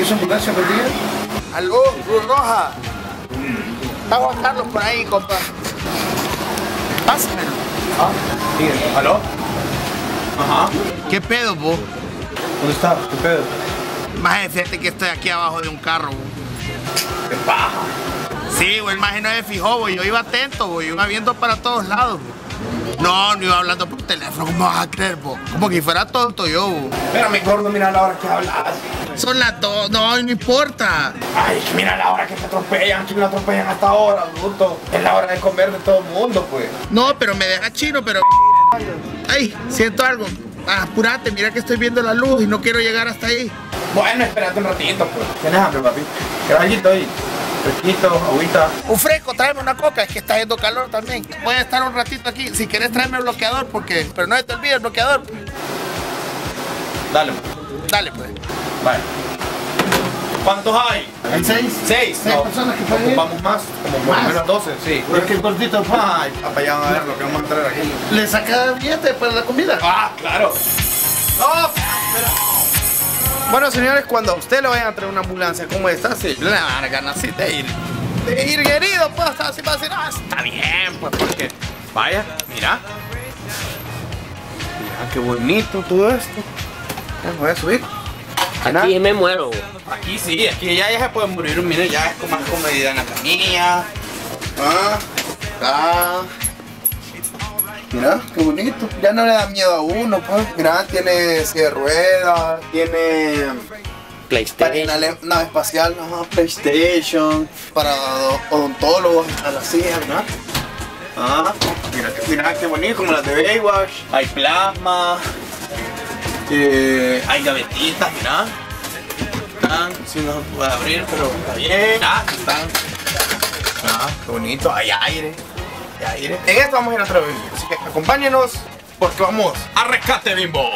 Ignacio, buen día. Aló, Cruz Roja. Está Juan Carlos por ahí, compa. Pásamelo. Ah, dígame. ¿Aló? Ajá. ¿Qué pedo, vos? ¿Dónde está? ¿Qué pedo? Maje, fíjate que estoy aquí abajo de un carro, bo. ¿Qué paja? Sí, güey, el maje no se fijó, güey. Yo iba atento, güey. Iba viendo para todos lados, bo. No, no iba hablando por teléfono. ¿Cómo vas a creer, vos? Como que fuera tonto yo, bo. Espérame, gordo, mira la hora que hablas. Son las dos. No, no importa. Ay, mira la hora que te atropellan, que me atropellan hasta ahora, bruto. Es la hora de comer de todo el mundo, pues. No, pero me deja chino, pero... Ay, siento algo. Ah, apurate, mira que estoy viendo la luz y no quiero llegar hasta ahí. Bueno, espérate un ratito, pues. ¿Tienes hambre, papi? Caballito ahí. Fresquito, agüita. Un fresco, tráeme una coca, es que está haciendo calor también. Voy a estar un ratito aquí. Si quieres, tráeme el bloqueador, porque. Pero no te olvide el bloqueador. Dale, pues. Dale, pues. Vale. ¿Cuántos hay? Hay seis. Seis. Seis No, personas que pueden ir. Ocupamos más, como por menos 12, sí. Es que el gordito pues, Ay, papá, ya van a ver lo que vamos a traer aquí. le saca billete para la comida. Ah, claro. No, pero... Bueno, señores, cuando a usted le vayan a traer una ambulancia como esta, sí, le van a ganas así de ir, de ir herido, pues, así va a decir, ah, está bien, pues, porque, vaya, mira. Mira qué bonito todo esto. Voy a subir. Aquí me muero. Aquí sí, aquí ya, ya se puede morir, miren, ya es como más comodidad en la camilla. Ah, acá. Mira, qué bonito. Ya no le da miedo a uno, pues. Mira, tiene silla de ruedas, tiene PlayStation. nave, nave espacial, ajá, PlayStation, para odontólogos, a la silla, ¿verdad? Ah, mira, que- mira qué bonito, como las de Baywatch. Hay plasma, eh, hay gavetitas, mira. Están, si no se puede abrir, pero está bien. Ah, están. Ah, qué bonito, hay aire. En esto vamos a ir a otra vez, así que acompáñenos porque vamos a rescate bimbo.